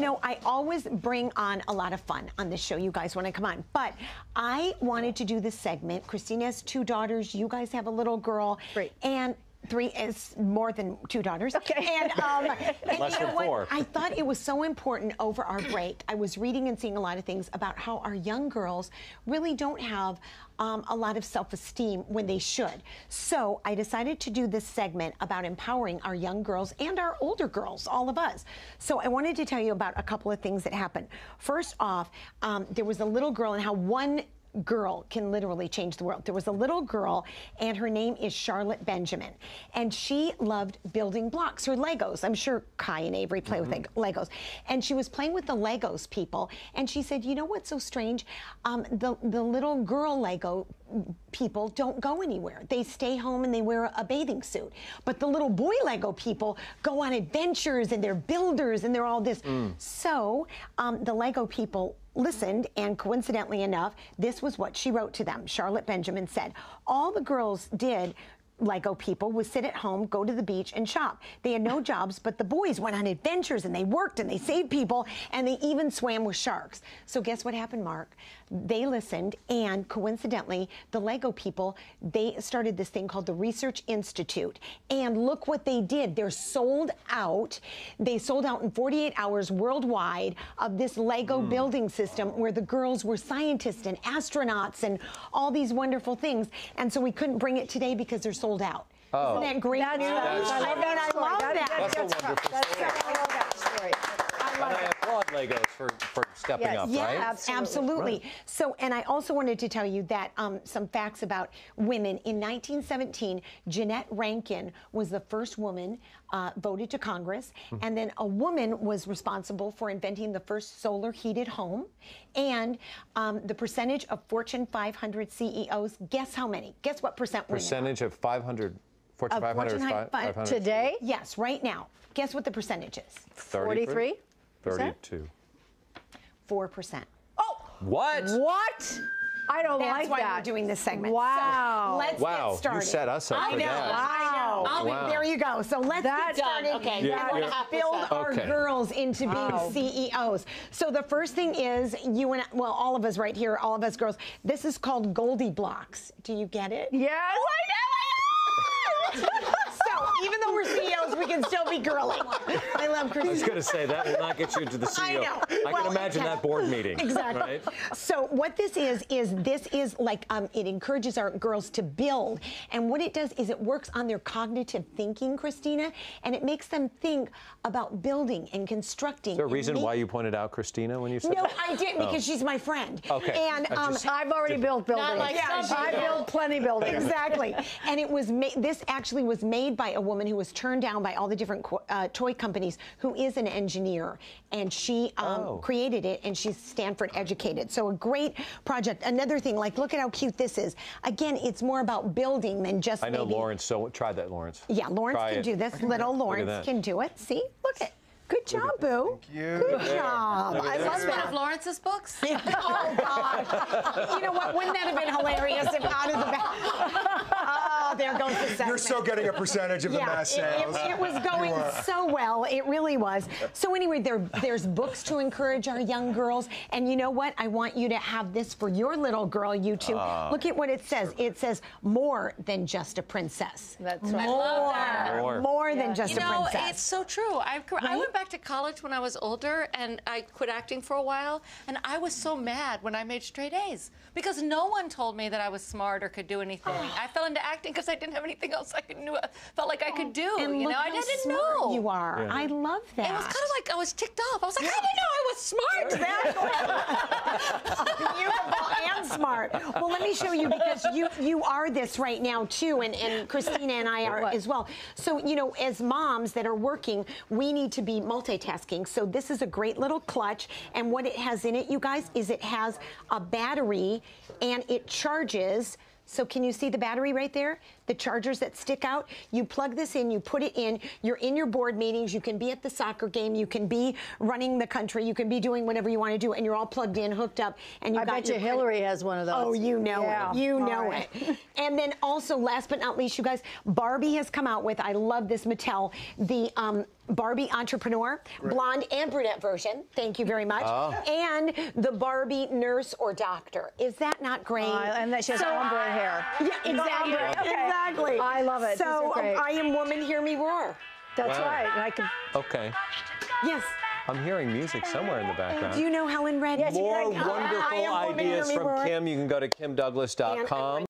You know, I always bring on a lot of fun on this show, you guys, when I come on. But I wanted to do this segment. Christina has two daughters. You guys have a little girl. Great. And three is more than two daughters. Okay. And, um, and Less you know than what? four. I thought it was so important over our break. I was reading and seeing a lot of things about how our young girls really don't have um, a lot of self esteem when they should. So I decided to do this segment about empowering our young girls and our older girls, all of us. So I wanted to tell you about a couple of things that happened. First off, um, there was a little girl and how one girl can literally change the world. There was a little girl, and her name is Charlotte Benjamin, and she loved building blocks, her Legos. I'm sure Kai and Avery play with Legos, and she was playing with the Legos people, and she said, "You know what's so strange? Um, the the little girl Lego." People don't go anywhere. They stay home and they wear a bathing suit. But the little boy Lego people go on adventures and they're builders and they're all this. So um, the Lego people listened, and coincidentally enough, this was what she wrote to them. Charlotte Benjamin said, All the girls did. Lego people would sit at home, go to the beach, and shop. They had no jobs, but the boys went on adventures and they worked and they saved people and they even swam with sharks. So, guess what happened, Mark? They listened, and coincidentally, the Lego people they started this thing called the Research Institute. And look what they did. They're sold out. They sold out in 48 hours worldwide of this Lego hmm. building system where the girls were scientists and astronauts and all these wonderful things. And so we couldn't bring it today because they're sold out. Oh. Isn't that great That's, news? that's, I mean, I love That- that. That's a that's- wonderful that's- story. I love that story. And I applaud Legos for, for stepping Yes. up, Yes, right? Absolutely. absolutely. So, and I also wanted to tell you that um, some facts about women. In 1917, Jeannette Rankin was the first woman uh, voted to Congress, and then a woman was responsible for inventing the first solar heated home. And um, the percentage of Fortune 500 CEOs, guess how many? Guess what percent women? are? Percentage of 500, Fortune Of 500 is Fortune fi- fi- 500. Today? Yes, right now. Guess what the percentage is? 43? 32. 4%. Oh, What? what? I don't That's like why that. we're doing this segment. Wow. So let's Wow, get started. you set us up I for know, that. I know. Wow. Wow. There you go. So let's That's get started. done. Okay, Yeah, and yeah. let's build our Okay. girls into being Wow. CEOs. So the first thing is you and well, all of us right here, all of us girls. This is called GoldieBlox. Do you get it? Yes. so even though we're CEOs, we can still be girly. I love I was Christine. going to say that will not get you into the CEO. I know. I Well, can imagine that board meeting. Exactly. Right? So what this is is this is like um, it encourages our girls to build, and what it does is it works on their cognitive thinking, Christina, and it makes them think about building and constructing. Is there a reason make- why you pointed out Christina when you said No, that? I didn't because she's my friend. Okay. And I um, just- I've already built buildings. like Yeah, I people. built plenty buildings. Exactly. and it was made, this actually was made by a woman who was turned down by all the different co- uh, toy companies, who is an engineer. And she um, Oh. Oh. created it, and she's Stanford educated. So a great project. Another thing, like, look at how cute this is. Again, it's more about building than just I know maybe- Lawrence, so try that, Lawrence. Yeah, Lawrence Try can it. do this. Little Lawrence can do it. See? Look at. Good job, Boo. Thank you. Good job. I love this one of Lawrence's books? oh gosh! You know what? Wouldn't that have been hilarious if out of the back? There goes the segment. You're so getting a percentage of the yeah, mass it, it- it was going so well. It really was. So anyway, there, there's books to encourage our young girls, and you know what? I want you to have this for your little girl. You two, ah, look at what it says. It says more than just a princess. That's right. More, love that. More. more than just You a know, princess. it's so true. I, I Right? went back to college when I was older and I quit acting for a while. And I was so mad when I made straight A's because no one told me that I was smart or could do anything. I fell into acting because I didn't have anything else I could knew, uh, felt like I could oh, do. and you look know, I didn't smart know. you are. Yeah. I love that. It was kind of like I was ticked off. I was like, I didn't know I was smart. beautiful and smart. Well, let me show you because you you are this right now too, and, and Christina and I are What? as well. So you know, as moms that are working, we need to be multitasking. So this is a great little clutch, and what it has in it, you guys, is it has a battery, and it charges. So can you see the battery right there? The chargers that stick out. You plug this in, you put it in. You're in your board meetings. You can be at the soccer game. You can be running the country. You can be doing whatever you want to do, and you're all plugged in, hooked up, and you I got bet you your Hillary has one of those. Oh, you know Yeah. it. You All know right. it. And then also, last but not least, you guys, Barbie has come out with, I love this Mattel, the um, Barbie Entrepreneur, blonde and brunette version. Thank you very much. Oh. And the Barbie Nurse or Doctor. Is that not great? Uh, and that she has ombre hair. yeah, exactly. ombre, okay. Exactly. I love it. So, um, I am woman, hear me roar. That's Wow. right. And I can. Okay. Yes. I'm hearing music somewhere in the background. Do you know Helen Reddy? Yes, More I am wonderful woman, hear ideas me from roar. Kym. You can go to kymdouglas.com.